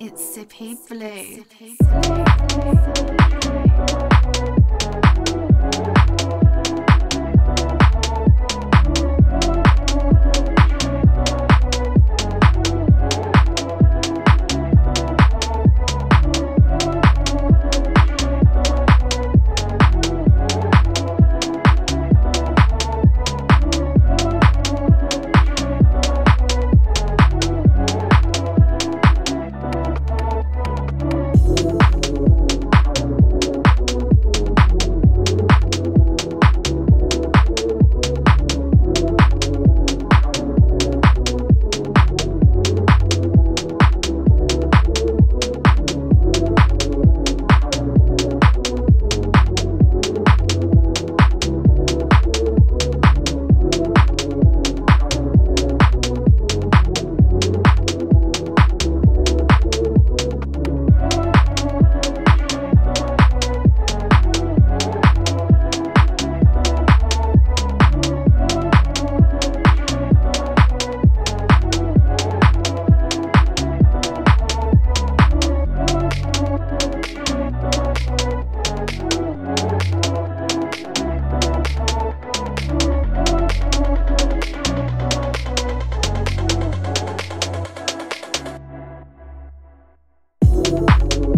It's Sippy Blue. you.